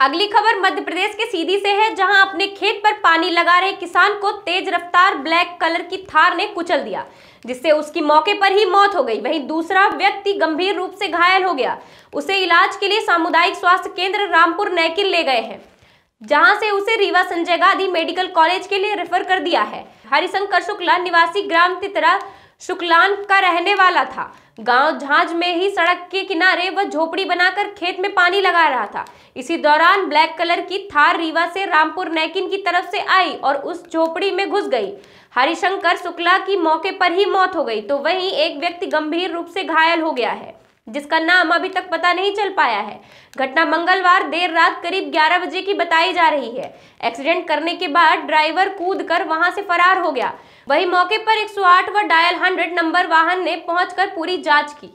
अगली खबर मध्य प्रदेश के सीधी से है, जहाँ अपने खेत पर पानी लगा रहे किसान को तेज रफ्तार ब्लैक कलर की थार ने कुचल दिया, जिससे उसकी मौके पर ही मौत हो गई। वहीं दूसरा व्यक्ति गंभीर रूप से घायल हो गया। उसे इलाज के लिए सामुदायिक स्वास्थ्य केंद्र रामपुर नैकिल ले गए हैं, जहाँ से उसे रीवा संजय गांधी मेडिकल कॉलेज के लिए रेफर कर दिया है। हरिशंकर शुक्ला, निवासी ग्राम तितरा शुक्लान का रहने वाला था। गाँव झांझ में ही सड़क के किनारे वह झोपड़ी बनाकर खेत में पानी लगा रहा था। इसी दौरान ब्लैक कलर की थार रीवा से रामपुर नैकिन की तरफ़ से आई और उस झोपड़ी में घुस गई। हरिशंकर शुक्ला की मौके पर ही मौत हो गई तो वहीं एक व्यक्ति गंभीर रूप से घायल हो गया है, जिसका नाम अभी तक पता नहीं चल पाया है। घटना मंगलवार देर रात करीब 11 बजे की बताई जा रही है। एक्सीडेंट करने के बाद ड्राइवर कूद कर वहाँ से फरार हो गया। वही मौके पर 108 व डायल 100 नंबर वाहन ने पहुंचकर पूरी जाँच की।